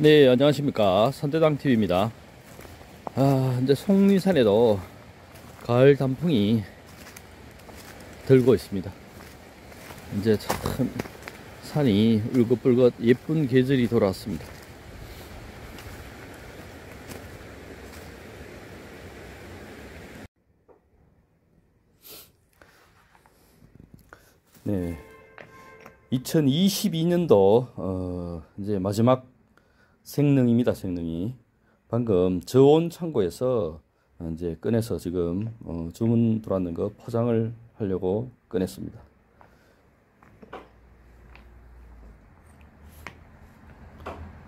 네, 안녕하십니까. 선대당TV입니다. 아, 이제 송리산에도 가을 단풍이 들고 있습니다. 이제 참 산이 울긋불긋 예쁜 계절이 돌아왔습니다. 네. 2022년도, 어, 이제 마지막 생능입니다. 생능이 방금 저온 창고에서 이제 꺼내서 지금 어, 주문 들어왔는 거 포장을 하려고 꺼냈습니다.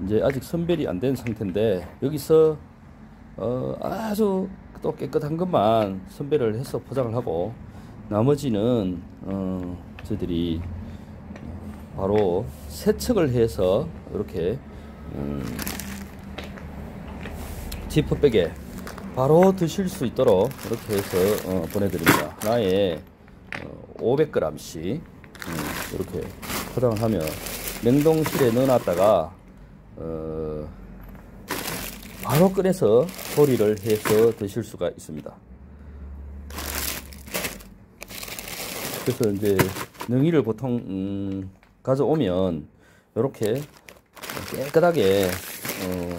이제 아직 선별이 안 된 상태인데 여기서 어, 아주 또 깨끗한 것만 선별을 해서 포장을 하고 나머지는 어, 저희들이 바로 세척을 해서 이렇게 음, 지퍼백에 바로 드실 수 있도록 이렇게 해서 어, 보내드립니다. 하나에 어, 500g씩 음, 이렇게 포장을 하면 냉동실에 넣어놨다가 어, 바로 꺼내서 조리를 해서 드실 수가 있습니다. 그래서 이제 능이를 보통 음, 가져오면 이렇게 깨끗하게 어,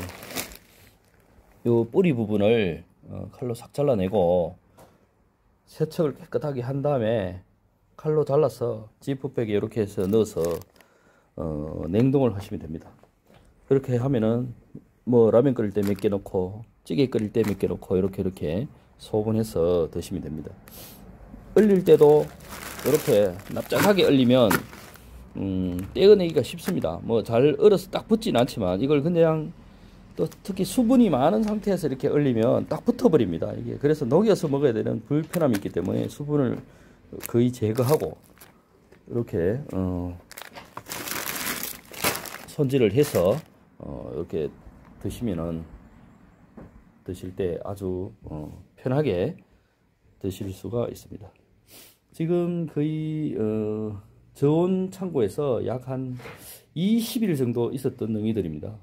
요 뿌리 부분을 어, 칼로 싹 잘라내고 세척을 깨끗하게 한 다음에 칼로 잘라서 지퍼백에 이렇게 해서 넣어서 어, 냉동을 하시면 됩니다. 그렇게 하면은 뭐 라면 끓일 때 몇 개 넣고 찌개 끓일 때 몇 개 넣고 이렇게 이렇게 소분해서 드시면 됩니다. 얼릴 때도 이렇게 납작하게 얼리면 음, 떼어내기가 쉽습니다. 뭐 잘 얼어서 딱 붙진 않지만 이걸 그냥 또 특히 수분이 많은 상태에서 이렇게 얼리면 딱 붙어버립니다. 이게 그래서 녹여서 먹어야 되는 불편함이 있기 때문에 수분을 거의 제거하고 이렇게 어, 손질을 해서 어, 이렇게 드시면은 드실 때 아주 어, 편하게 드실 수가 있습니다. 지금 거의 어, 저온 창고에서 약 한 20일 정도 있었던 능이들입니다.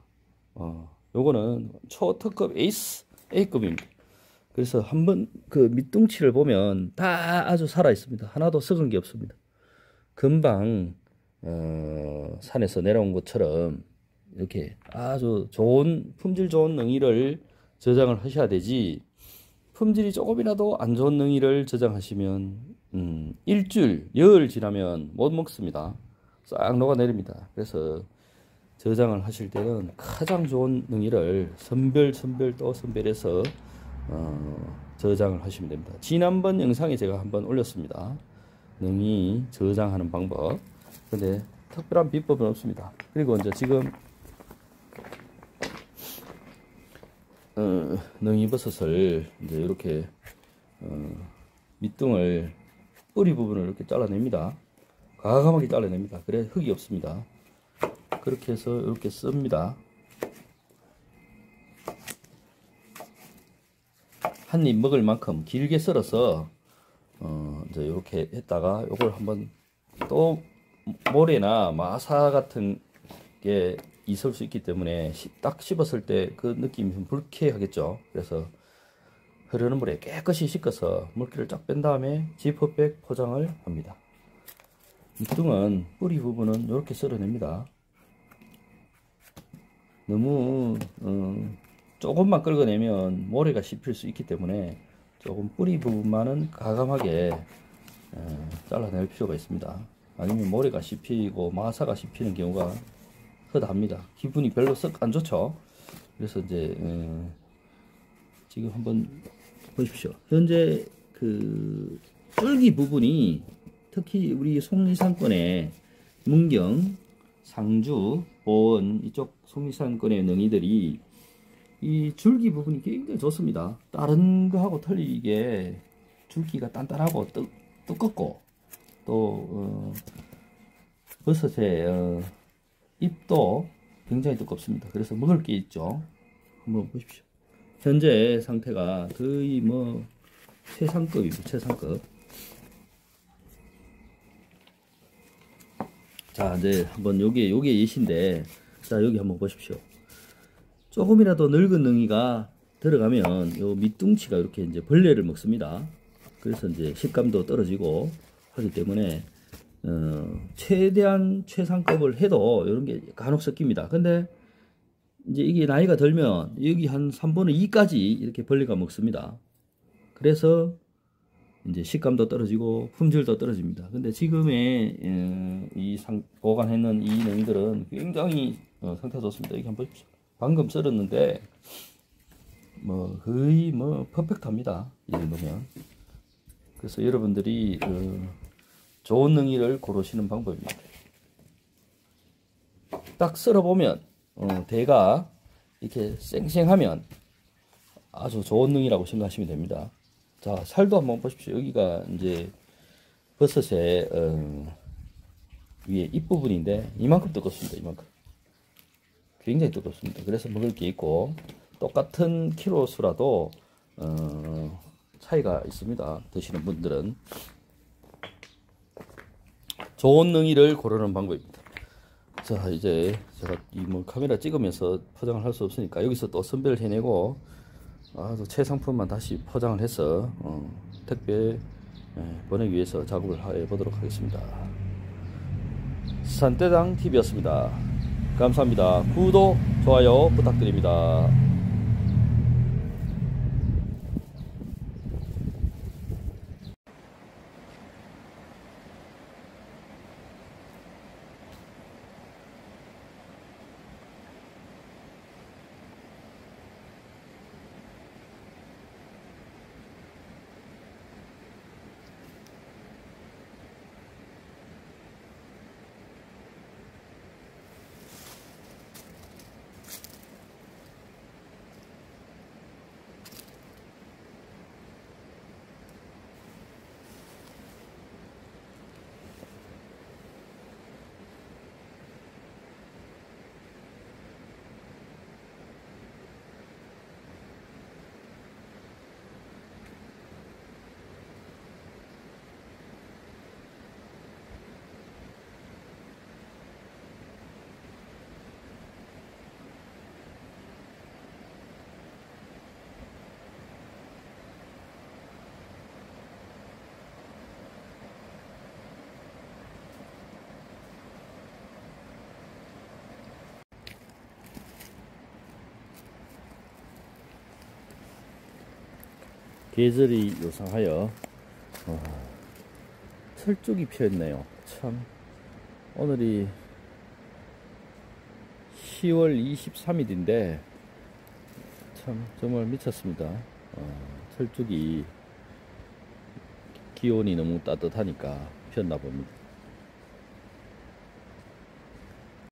어, 요거는 초특급 에이스 A급입니다. 그래서 한번 그 밑둥치를 보면 다 아주 살아 있습니다. 하나도 썩은 게 없습니다. 금방 어, 산에서 내려온 것처럼 이렇게 아주 좋은 품질 좋은 능이를 저장을 하셔야 되지 품질이 조금이라도 안 좋은 능이를 저장하시면 음, 일주일, 열흘 지나면 못 먹습니다. 싹 녹아내립니다. 그래서 저장을 하실 때는 가장 좋은 능이를 선별, 선별 또 선별해서 어, 저장을 하시면 됩니다. 지난번 영상에 제가 한번 올렸습니다. 능이 저장하는 방법. 근데 특별한 비법은 없습니다. 그리고 이제 지금 어, 능이버섯을 이제 이렇게 어, 밑둥을 뿌리 부분을 이렇게 잘라냅니다. 과감하게 잘라냅니다. 그래 흙이 없습니다. 그렇게 해서 이렇게 씁니다. 한 입 먹을 만큼 길게 썰어서 어 이제 이렇게 했다가 요걸 한번 또 모래나 마사 같은 게 있을 수 있기 때문에 딱 씹었을 때 그 느낌이 좀 불쾌하겠죠. 그래서 흐르는 물에 깨끗이 씻어서 물기를 쫙 뺀 다음에 지퍼백 포장을 합니다. 밑둥은 뿌리 부분은 이렇게 썰어냅니다. 너무 어, 조금만 긁어내면 모래가 씹힐 수 있기 때문에 조금 뿌리 부분만은 가감하게 어, 잘라낼 필요가 있습니다. 아니면 모래가 씹히고 마사가 씹히는 경우가 흔합니다. 기분이 별로 썩 안 좋죠. 그래서 이제 어, 지금 한번 보십시오. 현재 그 쫄기 부분이 특히 우리 속리산권의 문경, 상주, 보은 이쪽 속리산권의 능이들이 이 줄기 부분이 굉장히 좋습니다. 다른 거하고 틀리게 줄기가 단단하고 뜨, 두껍고 또 어, 버섯의 어, 잎도 굉장히 두껍습니다. 그래서 먹을 게 있죠. 한번 보십시오. 현재 상태가 거의 뭐 최상급입니다. 최상급. 자, 이제 한번 요게 요게 예시인데 자, 여기 한번 보십시오. 조금이라도 늙은 능이가 들어가면 요 밑둥치가 이렇게 이제 벌레를 먹습니다. 그래서 이제 식감도 떨어지고 하기 때문에 어, 최대한 최상급을 해도 이런 게 간혹 섞입니다. 근데 이제 이게 나이가 들면 여기 한 3분의 2까지 이렇게 벌레가 먹습니다. 그래서 이제 식감도 떨어지고 품질도 떨어집니다. 근데 지금의 어, 이 상, 보관했는 이 냉들은 굉장히 어, 상태 좋습니다. 이게 한번 보십시오. 방금 썰었는데 뭐 거의 뭐 퍼펙트합니다. 이 정도면. 그래서 여러분들이 어, 좋은 능이를 고르시는 방법입니다. 딱 썰어보면 어, 대가 이렇게 쌩쌩하면 아주 좋은 능이라고 생각하시면 됩니다. 자 살도 한번 보십시오. 여기가 이제 버섯의 어, 위에 잎부분인데 이만큼 두껍습니다. 이만큼 굉장히 두껍습니다. 그래서 먹을 게 있고 똑같은 키로 수라도 어, 차이가 있습니다. 드시는 분들은 좋은 능이를 고르는 방법입니다. 자 이제 제가 이 뭐 카메라 찍으면서 포장을 할 수 없으니까 여기서 또 선별을 해내고 아주 최상품만 다시 포장을 해서 어, 택배 예, 보내기 위해서 작업을 해 보도록 하겠습니다. 산대장 TV였습니다. 감사합니다. 구독, 좋아요 부탁드립니다. 계절이 요상하여 어, 철쭉이 피었네요. 참 오늘이 10월 23일인데 참 정말 미쳤습니다. 어, 철쭉이 기온이 너무 따뜻하니까 피었나 봅니다.